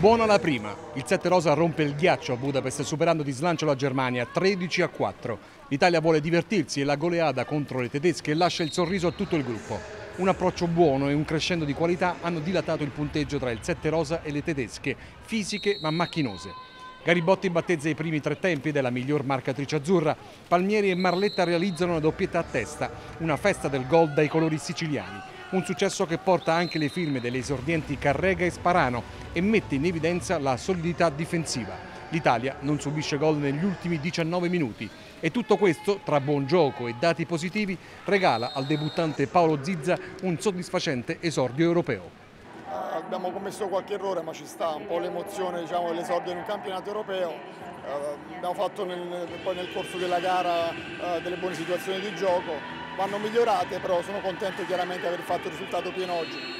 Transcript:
Buona la prima, il 7 rosa rompe il ghiaccio a Budapest superando di slancio la Germania 13 a 4. L'Italia vuole divertirsi e la goleada contro le tedesche lascia il sorriso a tutto il gruppo. Un approccio buono e un crescendo di qualità hanno dilatato il punteggio tra il 7 rosa e le tedesche, fisiche ma macchinose. Garibotti battezza i primi tre tempi della miglior marcatrice azzurra, Palmieri e Marletta realizzano una doppietta a testa, una festa del gol dai colori siciliani. Un successo che porta anche le firme delle esordienti Carrega e Sparano e mette in evidenza la solidità difensiva. L'Italia non subisce gol negli ultimi 19 minuti e tutto questo, tra buon gioco e dati positivi, regala al debuttante Paolo Zizza un soddisfacente esordio europeo. Abbiamo commesso qualche errore ma ci sta un po' l'emozione diciamo, dell'esordio in un campionato europeo. Eh, abbiamo fatto nel, poi nel corso della gara eh, delle buone situazioni di gioco, vanno migliorate, però sono contento chiaramente di aver fatto il risultato pieno oggi.